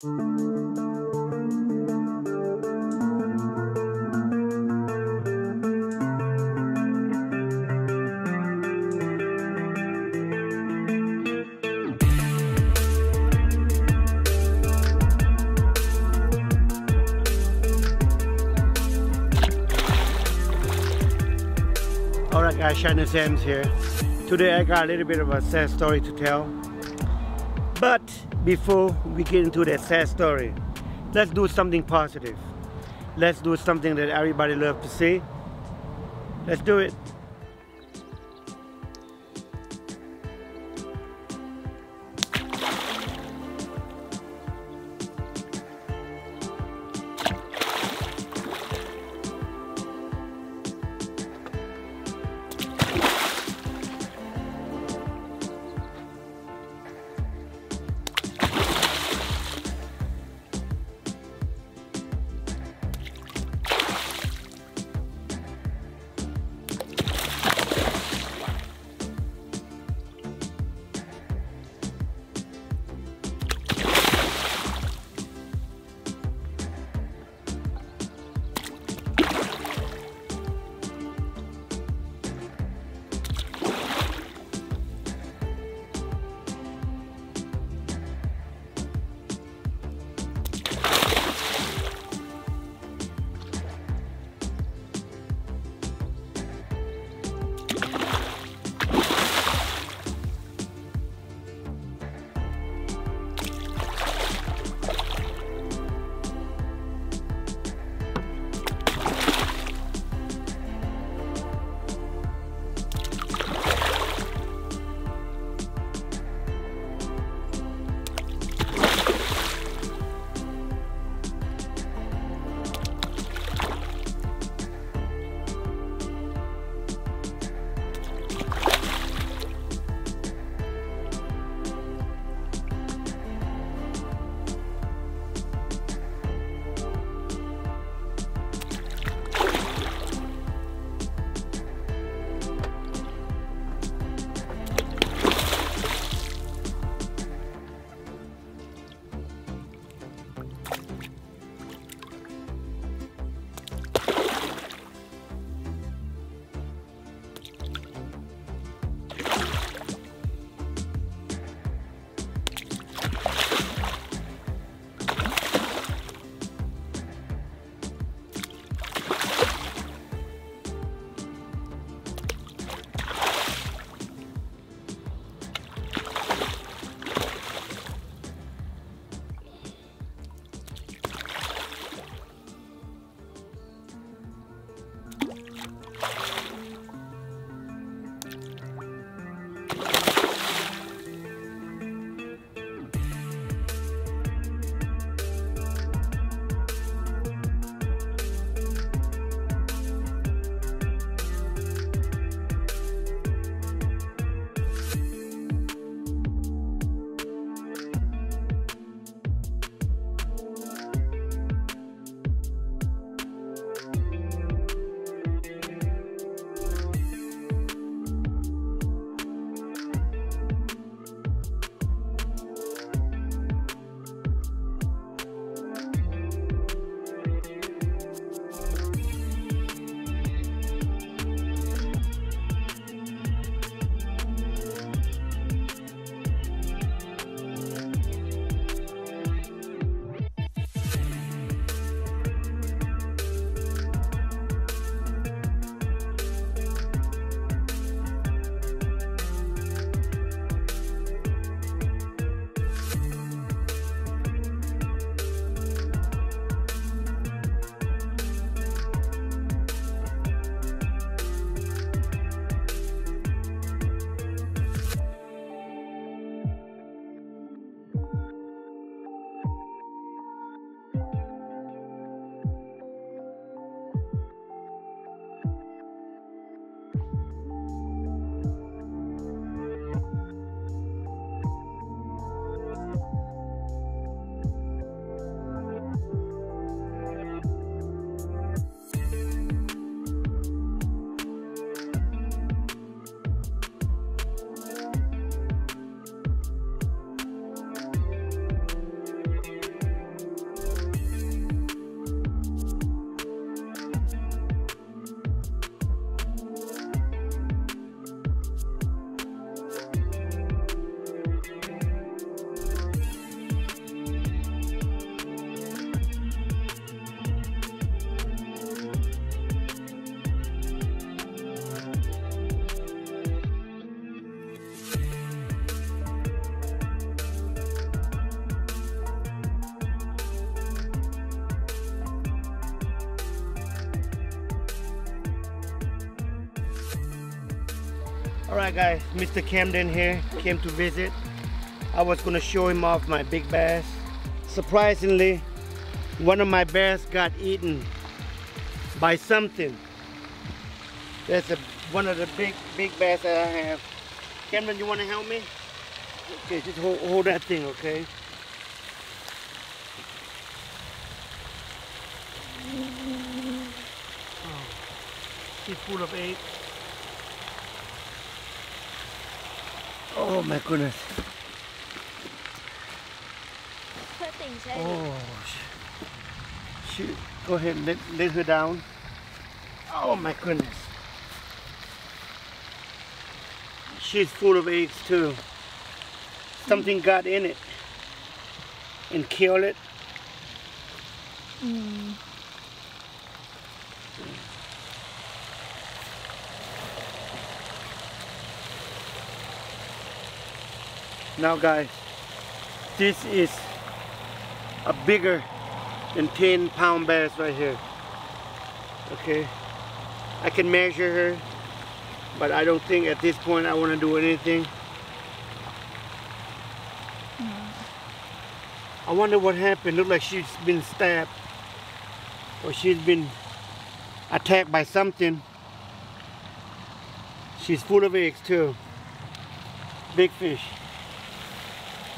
Alright guys, Shiner Sam here. Today I got a little bit of a sad story to tell. Before we get into that sad story, let's do something positive. Let's do something that everybody loves to see. Let's do it. Alright guys, Mr. Camden here came to visit. I was gonna show him off my big bass. Surprisingly, one of my bass got eaten by something. That's a, one of the big big bass that I have. Camden, you wanna help me? Okay, just hold, hold that thing, okay? Oh, full of eggs. Oh my goodness. Put things in. Oh, sh- shoot. Go ahead and let, let her down. Oh my goodness. She's full of eggs too. Something got in it and killed it. Mm. Now guys, this is a bigger than 10 pound bass right here. Okay, I can measure her, but I don't think at this point I want to do anything. I wonder what happened. Look like she's been stabbed or she's been attacked by something. She's full of eggs too. Big fish.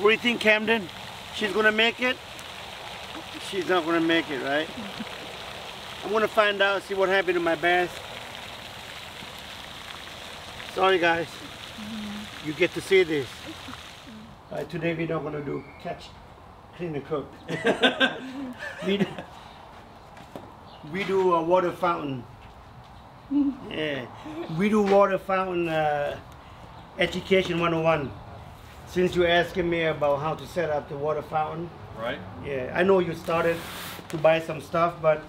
What do you think, Camden? She's gonna make it? She's not gonna make it, right? I'm gonna find out, see what happened to my bass. Sorry, guys. You get to see this. Right, today we're not gonna do catch, clean, and cook. we, do, we do a water fountain. Yeah, we do water fountain uh, education 101 since you're asking me about how to set up the water fountain, Right? yeah, I know you started to buy some stuff, but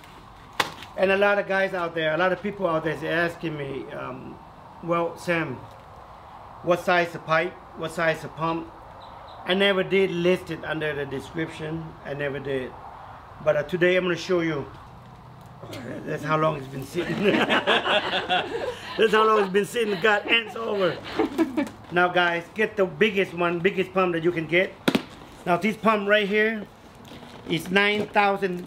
and a lot of guys out there, a lot of people out there is asking me, um, well, Sam, what size the pipe, what size the pump? I never did list it under the description. I never did, but uh, today I'm going to show you. That's how long it's been sitting. That's how long it's been sitting. Got ants over. Now guys, get the biggest one, biggest pump that you can get. Now this pump right here is 9,000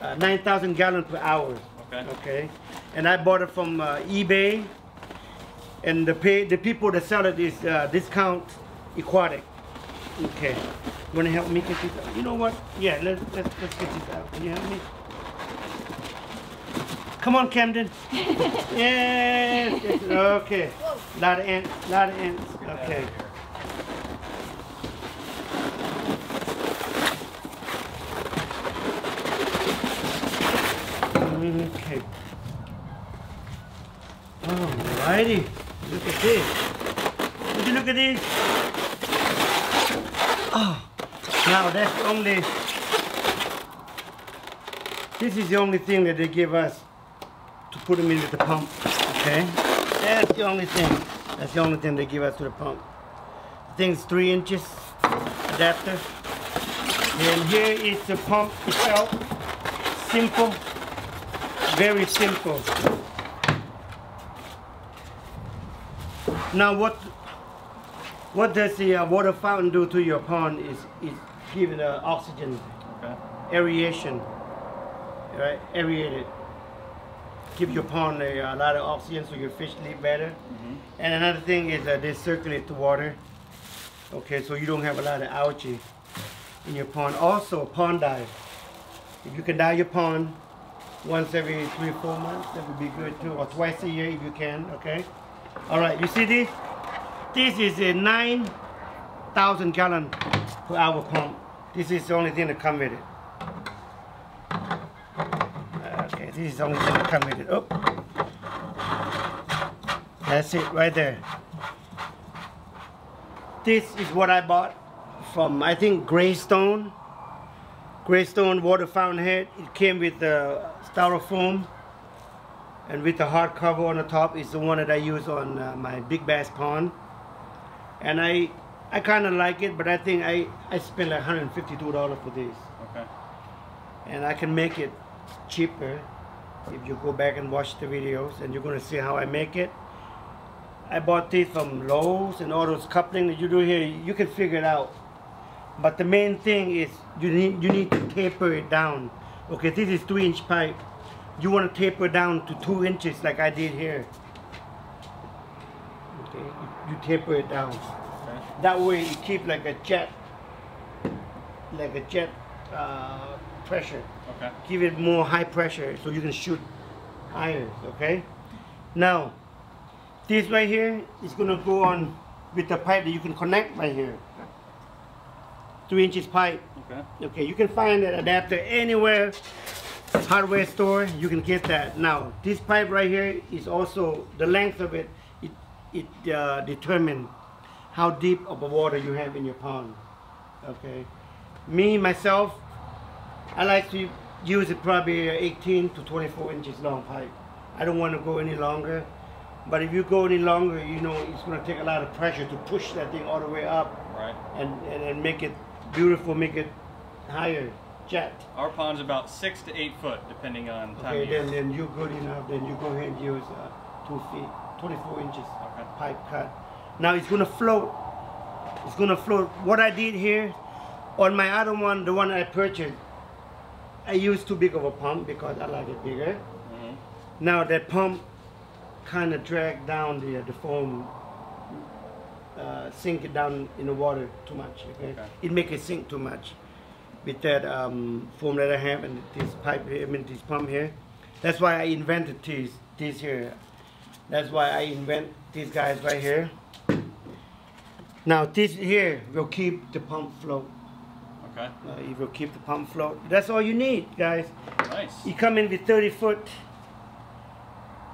uh, 9,000 gallon per hour. Okay. Okay. And I bought it from uh, eBay. And the pay, the people that sell it is uh, Discount Aquatic. Okay. You wanna help me get this out? You know what? Yeah, let's, let's, let's get this out. Can you help me? Come on, Camden. yes, yes. Okay. Lot of ants. Lot of ants. Okay. Okay. Alrighty. Look at this. Would you look at this? Oh. Now that's only. This is the only thing that they give us put them into the pump. Okay. That's the only thing. That's the only thing they give us to the pump. The thing's three inches adapter. And here is the pump itself. Simple. Very simple. Now what what does the uh, water fountain do to your pond is, is give it uh, oxygen, Okay. aeration, right? Aerate Give your pond a, a lot of oxygen so your fish live better. Mm-hmm. And another thing is that they circulate the water. Okay, so you don't have a lot of algae in your pond. Also, pond dye. If you can dye your pond once every three or four months, that would be good too, or twice a year if you can, okay? All right, you see this? This is a 9,000 gallon per hour pump. This is the only thing that come with it. This is only going to come with it. Oh. That's it right there. This is what I bought from, I think, Greystone. Greystone water fountain head. It came with the styrofoam and with the hard cover on the top is the one that I use on uh, my big bass pond. And I I kind of like it, but I think I, I spent like $152 for this. Okay. And I can make it cheaper if you go back and watch the videos and you're going to see how I make it. I bought these from Lowe's and all those coupling that you do here, you can figure it out. But the main thing is you need you need to taper it down. Okay, this is three inch pipe. You want to taper down to two inches like I did here. Okay, you, you taper it down. Okay. That way you keep like a jet, like a jet uh, pressure. Okay. Give it more high pressure so you can shoot higher. Okay. Now, this right here is gonna go on with the pipe that you can connect right here. Three inches pipe. Okay. Okay, you can find that adapter anywhere, hardware store, you can get that. Now, this pipe right here is also, the length of it, it, it uh, determines how deep of a water you have in your pond. Okay. Me, myself, I like to use it probably 18 to 24 inches long pipe. I don't want to go any longer. But if you go any longer, you know, it's going to take a lot of pressure to push that thing all the way up Right. and, and, and make it beautiful, make it higher, jet. Our pond's about six to eight foot, depending on time Okay, of year. then, then you're good enough, then you go ahead and use uh, two feet, 24 inches Okay. pipe cut. Now it's gonna float. It's gonna float. What I did here, on my other one, the one I purchased, I used too big of a pump because I like it bigger. Mhm. Now that pump kind of drag down the, the foam, uh, sink it down in the water too much. Okay, Okay. it make it sink too much with that um, foam that I have and this pipe here, I mean this pump here. That's why I invented this this here. That's why I invent these guys right here. Now this here will keep the pump float. Okay. Uh, it will keep the pump float. That's all you need, guys. Nice. You come in with 30 foot,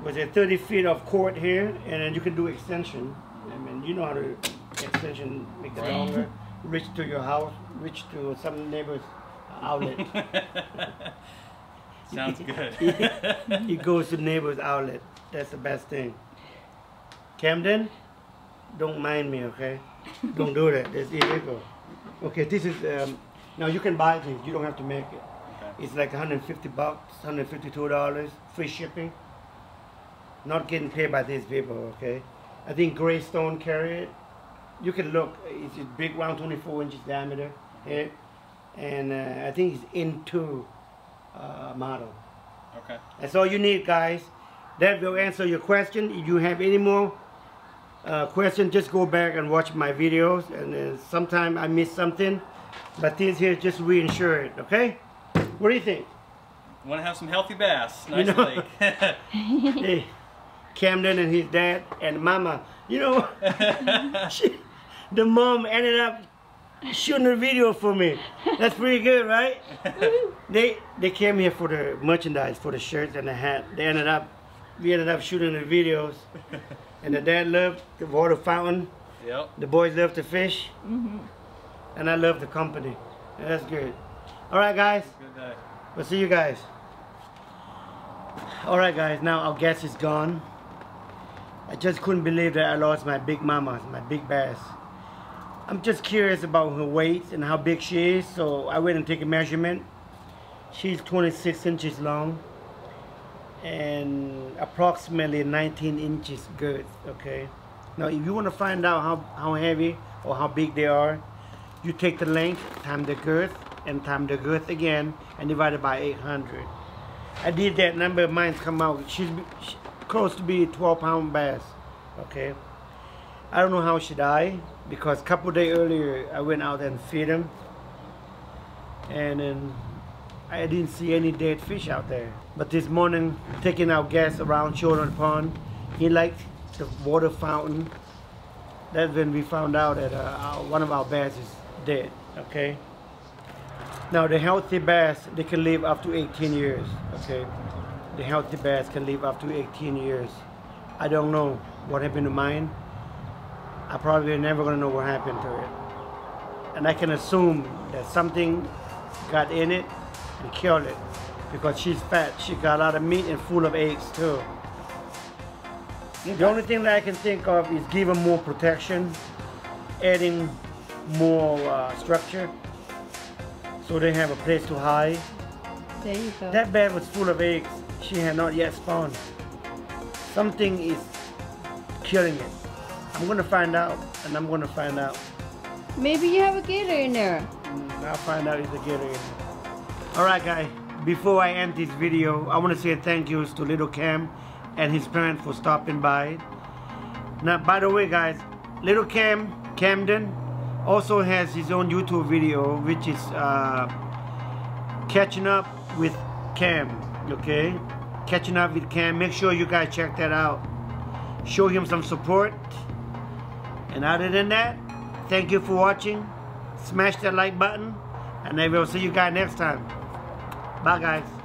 was it 30 feet of cord here, and then you can do extension. I mean, you know how to extension, make it Right. longer, reach to your house, reach to some neighbor's outlet. Sounds good. it goes to neighbor's outlet. That's the best thing. Camden, don't mind me, okay? Don't do that. That's illegal. Okay, this is um, now you can buy things. You don't have to make it. Okay. It's like 150 bucks, 152 dollars, free shipping. Not getting paid by these people, okay? I think Greystone carry it. You can look. It's a big round, 24 inches diameter here, and uh, I think it's into uh, model. Okay. That's all you need, guys. That will answer your question. If you have any more uh, questions, just go back and watch my videos. And uh, sometime I miss something, but this here just reinsure it. Okay? What do you think? Want to have some healthy bass? You Nice know- lake. hey, Camden and his dad and mama. You know, she, the mom ended up shooting a video for me. That's pretty good, right? they they came here for the merchandise, for the shirts and the hat. They ended up, we ended up shooting the videos. And the dad loved the water fountain. yep. The boys love to fish. Mm-hmm. And I love the company. And that's good. All right, guys. Good day. We'll see you guys. Alright guys, now our guest is gone. I just couldn't believe that I lost my big mama, my big bass. I'm just curious about her weight and how big she is, so I went and take a measurement. She's 26 inches long and approximately 19 inches girth, okay? Now if you want to find out how, how heavy or how big they are, you take the length times the girth and times the girth again and divide it by 800. I did that number, of mine's come out. She's she, close to be 12 pound bass. Okay. I don't know how she died because a couple days earlier I went out and feed him, and then I didn't see any dead fish out there. But this morning, taking our gas around Children Pond, he liked the water fountain. That's when we found out that uh, our, one of our bass is dead. Okay. Now the healthy bass, they can live up to 18 years, okay? The healthy bass can live up to 18 years. I don't know what happened to mine. I probably never gonna know what happened to it. And I can assume that something got in it killed it because she's fat. She got a lot of meat and full of eggs too. The only thing that I can think of is them more protection, adding more uh, structure so they have a place to hide. There you go. That bed was full of eggs. She had not yet spawned. Something is killing it. I'm gonna find out, and I'm gonna find out. Maybe you have a gator in there. Mm, I'll find out if the gator is. All right, guys. Before I end this video, I want to say thank yous to Little Cam and his parents for stopping by. Now, by the way, guys, Little Cam Camden also has his own YouTube video, which is uh, catching up with Cam. Okay, catching up with Cam. Make sure you guys check that out. Show him some support. And other than that, thank you for watching. Smash that like button, and I will see you guys next time. Bye, guys.